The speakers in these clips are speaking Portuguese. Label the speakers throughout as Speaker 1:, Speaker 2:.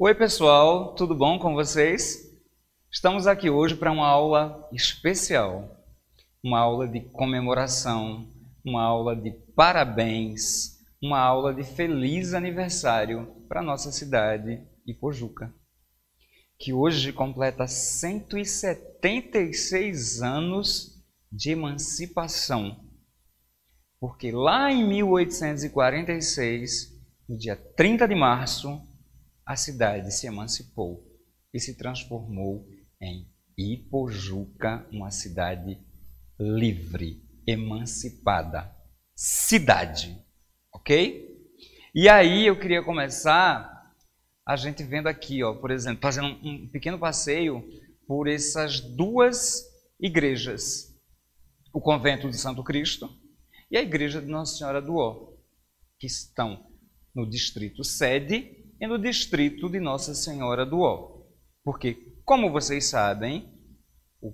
Speaker 1: Oi, pessoal, tudo bom com vocês? Estamos aqui hoje para uma aula especial, uma aula de comemoração, uma aula de parabéns, uma aula de feliz aniversário para nossa cidade, Ipojuca, que hoje completa 176 anos de emancipação. Porque lá em 1846, no dia 30 de março, a cidade se emancipou e se transformou em Ipojuca, uma cidade livre, emancipada. Cidade, ok? E aí eu queria começar a gente vendo aqui, ó, por exemplo, fazendo um pequeno passeio por essas duas igrejas. O convento de Santo Cristo e a igreja de Nossa Senhora do Ó, que estão no distrito sede e no distrito de Nossa Senhora do Ó. Porque, como vocês sabem,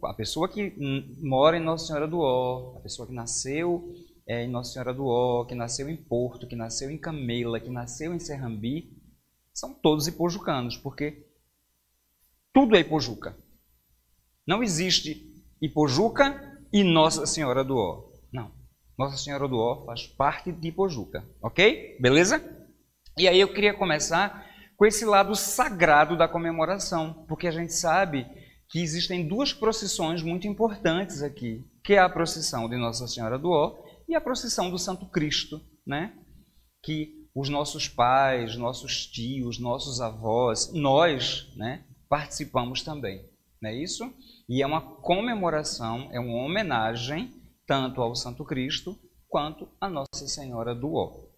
Speaker 1: a pessoa que mora em Nossa Senhora do Ó, a pessoa que nasceu é, em Nossa Senhora do Ó, que nasceu em Porto, que nasceu em Camela, que nasceu em Serrambi, são todos ipojucanos, porque tudo é Ipojuca. Não existe Ipojuca e Nossa Senhora do Ó. Não. Nossa Senhora do Ó faz parte de Ipojuca. Ok? Beleza? E aí eu queria começar com esse lado sagrado da comemoração, porque a gente sabe que existem duas procissões muito importantes aqui, que é a procissão de Nossa Senhora do Ó e a procissão do Santo Cristo, né? Que os nossos pais, nossos tios, nossos avós, nós, né, participamos também, não é isso? E é uma comemoração, é uma homenagem tanto ao Santo Cristo quanto a Nossa Senhora do Ó.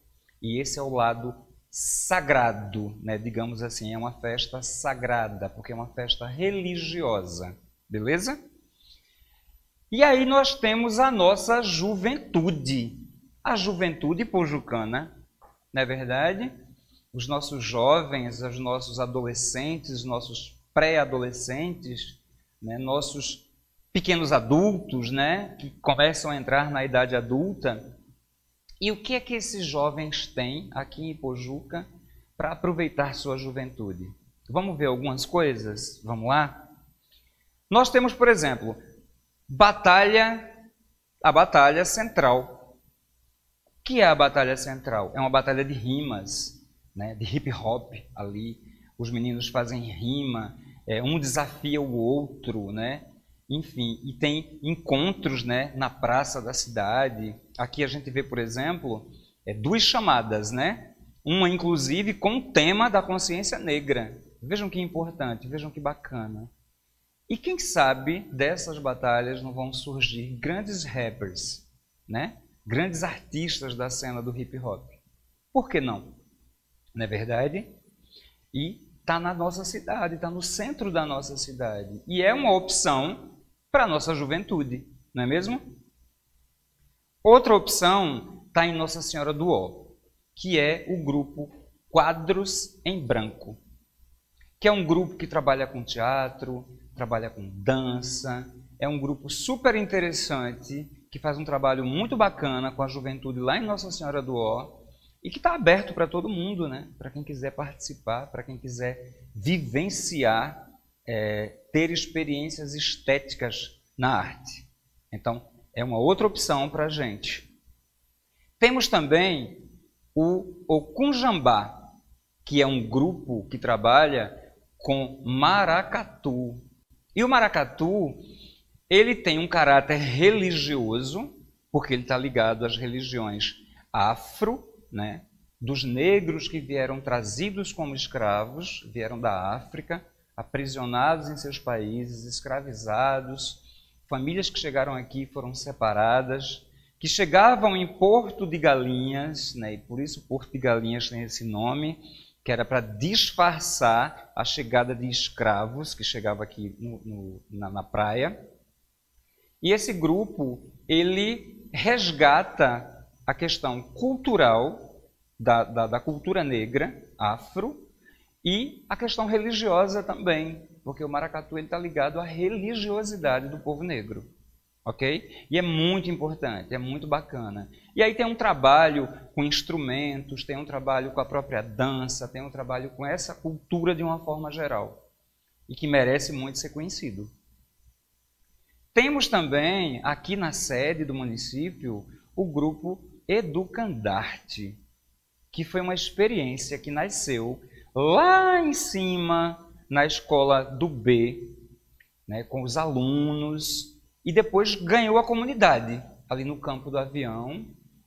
Speaker 1: E esse é o lado sagrado, né? digamos assim, é uma festa sagrada, porque é uma festa religiosa, beleza? E aí nós temos a nossa juventude, a juventude pojucana, não é verdade? Os nossos jovens, os nossos adolescentes, nossos pré-adolescentes, né? nossos pequenos adultos, né? que começam a entrar na idade adulta, e o que é que esses jovens têm aqui em Pojuca para aproveitar sua juventude? Vamos ver algumas coisas? Vamos lá? Nós temos, por exemplo, batalha, a batalha central. O que é a batalha central? É uma batalha de rimas, né? de hip hop ali. Os meninos fazem rima, é, um desafia o outro, né? Enfim, e tem encontros né, na praça da cidade. Aqui a gente vê, por exemplo, é, duas chamadas, né? Uma, inclusive, com o tema da consciência negra. Vejam que importante, vejam que bacana. E quem sabe dessas batalhas não vão surgir grandes rappers, né? Grandes artistas da cena do hip hop. Por que não? Não é verdade? E está na nossa cidade, está no centro da nossa cidade. E é uma opção para a nossa juventude, não é mesmo? Outra opção está em Nossa Senhora do Ó, que é o grupo Quadros em Branco, que é um grupo que trabalha com teatro, trabalha com dança, é um grupo super interessante, que faz um trabalho muito bacana com a juventude lá em Nossa Senhora do Ó, e que está aberto para todo mundo, né? para quem quiser participar, para quem quiser vivenciar é, ter experiências estéticas na arte. Então, é uma outra opção para a gente. Temos também o Okunjambá, que é um grupo que trabalha com maracatu. E o maracatu, ele tem um caráter religioso, porque ele está ligado às religiões afro, né? dos negros que vieram trazidos como escravos, vieram da África, aprisionados em seus países, escravizados, famílias que chegaram aqui foram separadas, que chegavam em Porto de Galinhas, né, e por isso Porto de Galinhas tem esse nome, que era para disfarçar a chegada de escravos que chegava aqui no, no, na, na praia. E esse grupo ele resgata a questão cultural da, da, da cultura negra afro e a questão religiosa também, porque o maracatu está ligado à religiosidade do povo negro. ok? E é muito importante, é muito bacana. E aí tem um trabalho com instrumentos, tem um trabalho com a própria dança, tem um trabalho com essa cultura de uma forma geral e que merece muito ser conhecido. Temos também aqui na sede do município o grupo Educandarte, que foi uma experiência que nasceu lá em cima na escola do B, né, com os alunos e depois ganhou a comunidade ali no campo do avião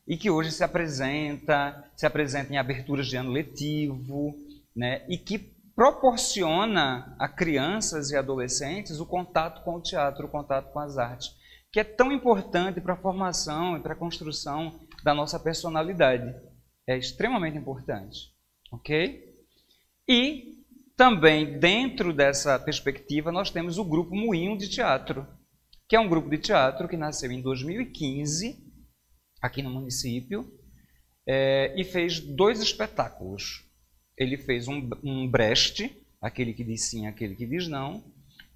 Speaker 1: e que hoje se apresenta, se apresenta em aberturas de ano letivo, né, e que proporciona a crianças e adolescentes o contato com o teatro, o contato com as artes, que é tão importante para a formação e para a construção da nossa personalidade. É extremamente importante, ok? E também dentro dessa perspectiva nós temos o grupo Moinho de Teatro, que é um grupo de teatro que nasceu em 2015, aqui no município, é, e fez dois espetáculos. Ele fez um, um aquele que diz sim, aquele que diz não,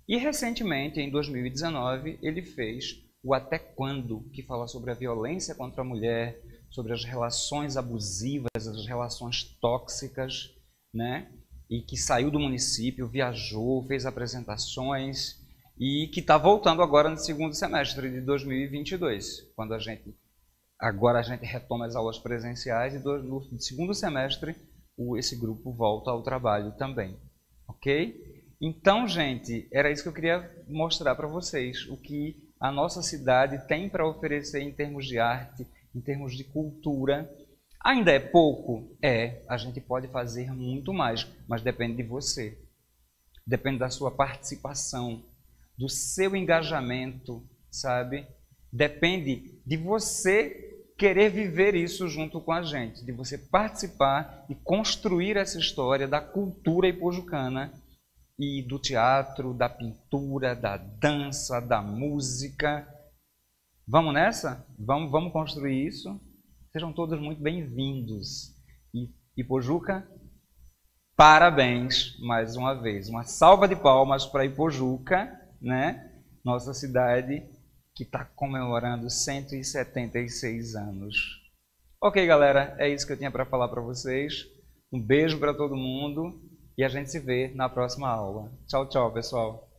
Speaker 1: e recentemente, em 2019, ele fez o Até Quando, que fala sobre a violência contra a mulher, sobre as relações abusivas, as relações tóxicas, né? E que saiu do município, viajou, fez apresentações, e que está voltando agora no segundo semestre de 2022, quando a gente agora a gente retoma as aulas presenciais e no segundo semestre o, esse grupo volta ao trabalho também, ok? Então, gente, era isso que eu queria mostrar para vocês, o que a nossa cidade tem para oferecer em termos de arte, em termos de cultura. Ainda é pouco? É, a gente pode fazer muito mais, mas depende de você. Depende da sua participação, do seu engajamento, sabe? Depende de você querer viver isso junto com a gente, de você participar e construir essa história da cultura ipojucana e do teatro, da pintura, da dança, da música. Vamos nessa? Vamos, vamos construir isso? Sejam todos muito bem-vindos. E Ipojuca, parabéns mais uma vez. Uma salva de palmas para Ipojuca né? Nossa cidade que está comemorando 176 anos. Ok, galera, é isso que eu tinha para falar para vocês. Um beijo para todo mundo e a gente se vê na próxima aula. Tchau, tchau, pessoal.